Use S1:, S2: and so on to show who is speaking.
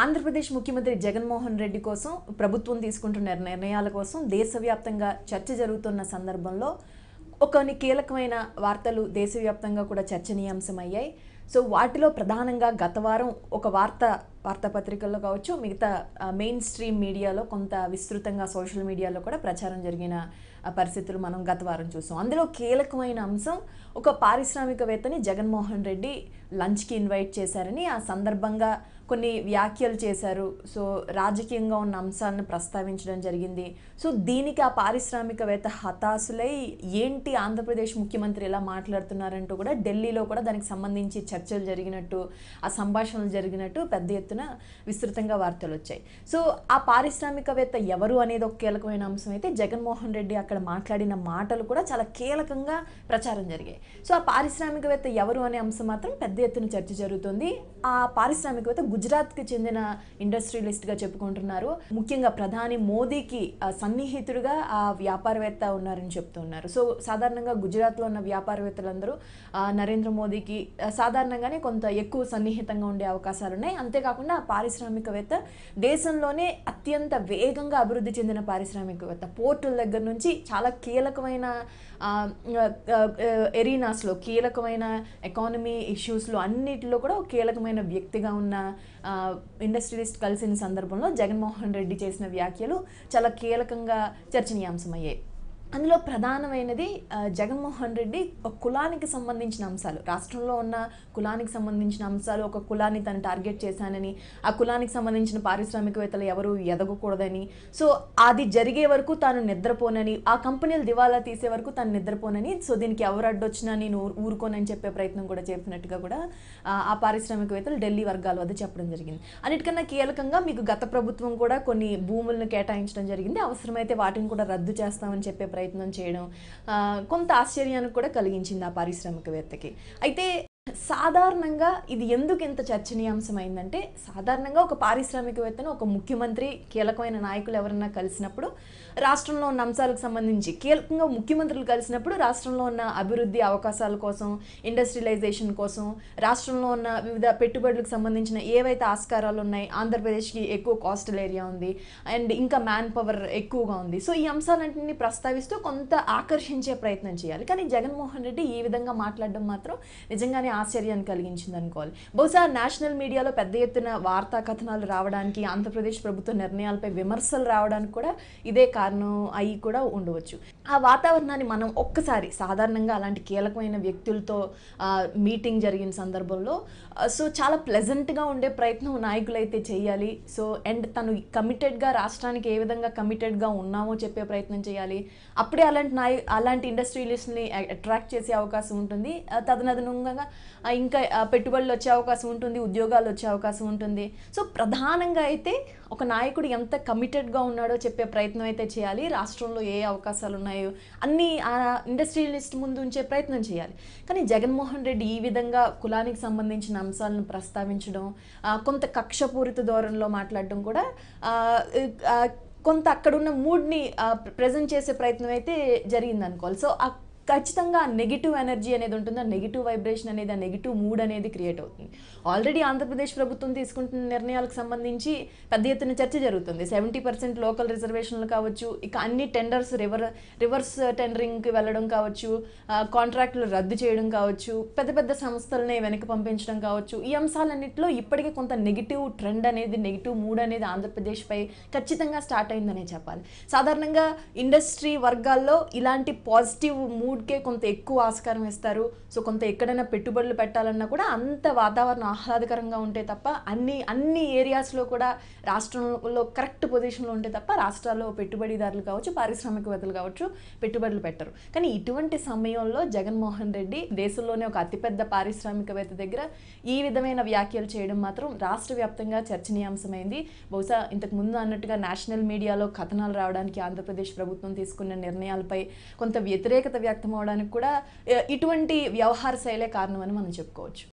S1: ఆంధ్రప్రదేశ్ ముఖ్యమంత్రి జగన్మోహన్ రెడ్డి కోసం ప్రభుత్వం తీసుకుంటున్న నిర్ణయాల కోసం దేశవ్యాప్తంగా చర్చ జరుగుతున్న సందర్భంలో కొన్ని కీలకమైన వార్తలు దేశవ్యాప్తంగా కూడా చర్చనీయాంశమయ్యాయి. సో వాటిలో ప్రధానంగా గత వారం ఒక వార్త వార్తాపత్రికల్లో కావచ్చు మిగతా మెయిన్ స్ట్రీమ్ మీడియాలో కొంత విస్తృతంగా సోషల్ మీడియాలో కూడా ప్రచారం జరిగిన పరిస్థితులు మనం గత వారం చూసాం. అందులో కీలకమైన అంశం ఒక పారిశ్రామికవేత్తని జగన్మోహన్ రెడ్డి లంచ్కి ఇన్వైట్ చేశారని ఆ సందర్భంగా కొన్ని వ్యాఖ్యలు చేశారు. సో రాజకీయంగా ఉన్న అంశాలను ప్రస్తావించడం జరిగింది. సో దీనికి ఆ పారిశ్రామికవేత్త హతాశులై ఏంటి ఆంధ్రప్రదేశ్ ముఖ్యమంత్రి ఎలా మాట్లాడుతున్నారంటూ కూడా ఢిల్లీలో కూడా దానికి సంబంధించి చర్చలు జరిగినట్టు ఆ సంభాషణలు జరిగినట్టు పెద్ద ఎత్తున విస్తృతంగా వార్తలు వచ్చాయి. సో ఆ పారిశ్రామికవేత్త ఎవరు అనేది ఒక కీలకమైన అంశం అయితే జగన్మోహన్ రెడ్డి అక్కడ మాట్లాడిన మాటలు కూడా చాలా కీలకంగా ప్రచారం జరిగాయి. సో ఆ పారిశ్రామికవేత్త ఎవరు అనే అంశం మాత్రం పెద్ద ఎత్తున చర్చ జరుగుతుంది. ఆ పారిశ్రామికవేత్త గుజరాత్కి చెందిన ఇండస్ట్రియలిస్ట్గా చెప్పుకుంటున్నారు. ముఖ్యంగా ప్రధాని మోదీకి సన్నిహితుడిగా సన్నిహితుడుగా ఆ వ్యాపారవేత్త ఉన్నారని చెప్తున్నారు. సో సాధారణంగా గుజరాత్లో ఉన్న వ్యాపారవేత్తలందరూ నరేంద్ర మోదీకి సాధారణంగానే కొంత ఎక్కువ సన్నిహితంగా ఉండే అవకాశాలు ఉన్నాయి అంతేకాకుండా ఆ పారిశ్రామికవేత్త దేశంలోనే అత్యంత వేగంగా అభివృద్ధి చెందిన పారిశ్రామికవేత్త. పోర్టుల దగ్గర నుంచి చాలా కీలకమైన ఎరీనాస్లో కీలకమైన ఎకానమీ ఇష్యూస్లో అన్నిటిలో కూడా ఒక కీలకమైన వ్యక్తిగా ఉన్న ఇండస్ట్రియలిస్ట్ కలిసిన సందర్భంలో జగన్మోహన్ రెడ్డి చేసిన వ్యాఖ్యలు చాలా కీలకంగా చర్చనీయాంశమయ్యాయి. అందులో ప్రధానమైనది జగన్మోహన్ రెడ్డి ఒక కులానికి సంబంధించిన అంశాలు. రాష్ట్రంలో ఉన్న కులానికి సంబంధించిన అంశాలు ఒక కులాన్ని తను టార్గెట్ చేశానని ఆ కులానికి సంబంధించిన పారిశ్రామికవేత్తలు ఎవరు ఎదగకూడదని. సో అది జరిగే వరకు తాను నిద్రపోనని ఆ కంపెనీలు దివాలా తీసే వరకు తాను నిద్రపోనని సో దీనికి ఎవరు అడ్డొచ్చినా నేను ఊరుకోనని చెప్పే ప్రయత్నం కూడా చేసినట్టుగా కూడా ఆ పారిశ్రామికవేత్తలు ఢిల్లీ వర్గాల వద్ద చెప్పడం జరిగింది. అన్నిటికన్నా కీలకంగా మీకు గత ప్రభుత్వం కూడా కొన్ని భూములను కేటాయించడం జరిగింది. అవసరమైతే వాటిని కూడా రద్దు చేస్తామని చెప్పే ప్రయత్నం ప్రయత్నం చేయడం ఆ, కొంత ఆశ్చర్యానికి కూడా కలిగించింది ఆ పారిశ్రామికవేత్తకి. అయితే సాధారణంగా ఇది ఎందుకు ఇంత చర్చనీయాంశమైందంటే సాధారణంగా ఒక పారిశ్రామికవేత్తను ఒక ముఖ్యమంత్రి కీలకమైన నాయకులు ఎవరన్నా కలిసినప్పుడు రాష్ట్రంలో ఉన్న అంశాలకు సంబంధించి కీలకంగా ముఖ్యమంత్రులు కలిసినప్పుడు రాష్ట్రంలో ఉన్న అభివృద్ధి అవకాశాల కోసం ఇండస్ట్రియలైజేషన్ కోసం రాష్ట్రంలో ఉన్న వివిధ పెట్టుబడులకు సంబంధించిన ఏవైతే ఆస్కారాలు ఉన్నాయి ఆంధ్రప్రదేశ్కి ఎక్కువ కోస్టల్ ఏరియా ఉంది అండ్ ఇంకా మ్యాన్ పవర్ ఎక్కువగా ఉంది. సో ఈ అంశాలన్నింటినీ ప్రస్తావిస్తూ కొంత ఆకర్షించే ప్రయత్నం చేయాలి. కానీ జగన్మోహన్ రెడ్డి ఈ విధంగా మాట్లాడడం మాత్రం నిజంగానే ఆశ్చర్యాన్ని కలిగించింది అనుకోవాలి బహుశా నేషనల్ మీడియాలో పెద్ద ఎత్తున వార్తా కథనాలు రావడానికి ఆంధ్రప్రదేశ్ ప్రభుత్వ నిర్ణయాలపై విమర్శలు రావడానికి కూడా ఇదే కారణం అయి కూడా ఉండవచ్చు. ఆ వాతావరణాన్ని మనం ఒక్కసారి సాధారణంగా అలాంటి కీలకమైన వ్యక్తులతో మీటింగ్ జరిగిన సందర్భంలో సో చాలా ప్లెజెంట్గా ఉండే ప్రయత్నం నాయకులైతే చేయాలి. సో అండ్ తను కమిటెడ్గా రాష్ట్రానికి ఏ విధంగా కమిటెడ్గా ఉన్నామో చెప్పే ప్రయత్నం చేయాలి. అప్పుడే అలాంటి నాయ అలాంటి ఇండస్ట్రియలిస్ట్ని అట్రాక్ట్ చేసే అవకాశం ఉంటుంది. ఆ, తదనుగుణంగా ఇంకా పెట్టుబడులు వచ్చే అవకాశం ఉంటుంది ఉద్యోగాలు వచ్చే అవకాశం ఉంటుంది. సో ప్రధానంగా అయితే ఒక నాయకుడు ఎంత కమిటెడ్గా ఉన్నాడో చెప్పే ప్రయత్నం అయితే చేయాలి. రాష్ట్రంలో ఏ అవకాశాలు ఉన్నాయో అన్నీ ఆ ఇండస్ట్రియలిస్ట్ ముందు ఉంచే ప్రయత్నం చేయాలి. కానీ జగన్మోహన్ రెడ్డి ఈ విధంగా కులానికి సంబంధించిన అంశాలను ప్రస్తావించడం కొంత కక్షపూరిత ధోరణిలో మాట్లాడడం కూడా కొంత అక్కడున్న మూడ్ని ప్రజెంట్ చేసే ప్రయత్నం అయితే జరిగింది అనుకోవాలి సో ఆ ఖచ్చితంగా నెగిటివ్ ఎనర్జీ అనేది ఉంటుందా నెగిటివ్ వైబ్రేషన్ అనేది ఆ నెగిటివ్ మూడ్ అనేది క్రియేట్ అవుతుంది. ఆల్రెడీ ఆంధ్రప్రదేశ్ ప్రభుత్వం తీసుకుంటున్న నిర్ణయాలకు సంబంధించి పెద్ద ఎత్తున చర్చ జరుగుతుంది. సెవెంటీ పర్సెంట్ లోకల్ రిజర్వేషన్లు కావచ్చు ఇక అన్ని టెండర్స్ రివర్ రివర్స్ టెండరింగ్కి వెళ్ళడం కావచ్చు కాంట్రాక్టులు రద్దు చేయడం కావచ్చు పెద్ద పెద్ద సంస్థలనే వెనక్కి పంపించడం కావచ్చు. ఈ అంశాలన్నింటిలో ఇప్పటికే కొంత నెగిటివ్ ట్రెండ్ అనేది నెగిటివ్ మూడ్ అనేది ఆంధ్రప్రదేశ్పై ఖచ్చితంగా స్టార్ట్ అయిందనే చెప్పాలి. సాధారణంగా ఇండస్ట్రీ వర్గాల్లో ఇలాంటి పాజిటివ్ మూడ్ ఫుడ్కే కొంత ఎక్కువ ఆస్కారం ఇస్తారు సో కొంత ఎక్కడైనా పెట్టుబడులు పెట్టాలన్నా కూడా అంత వాతావరణం ఆహ్లాదకరంగా ఉంటే తప్ప అన్ని అన్ని ఏరియాస్లో కూడా రాష్ట్రంలో కరెక్ట్ పొజిషన్లో ఉంటే తప్ప రాష్ట్రాల్లో పెట్టుబడిదారులు కావచ్చు పారిశ్రామికవేత్తలు కావచ్చు పెట్టుబడులు పెట్టరు. కానీ ఇటువంటి సమయంలో జగన్మోహన్ రెడ్డి దేశంలోనే ఒక అతిపెద్ద పారిశ్రామికవేత్త దగ్గర ఈ విధమైన వ్యాఖ్యలు చేయడం మాత్రం రాష్ట్ర వ్యాప్తంగా చర్చనీయాంశమైంది. బహుశా ఇంతకు ముందు అన్నట్టుగా నేషనల్ మీడియాలో కథనాలు రావడానికి ఆంధ్రప్రదేశ్ ప్రభుత్వం తీసుకున్న నిర్ణయాలపై కొంత వ్యతిరేకత వ్యక్తం అవడానికి కూడా ఇటువంటి వ్యవహార శైలే కారణమని మనం చెప్పుకోవచ్చు.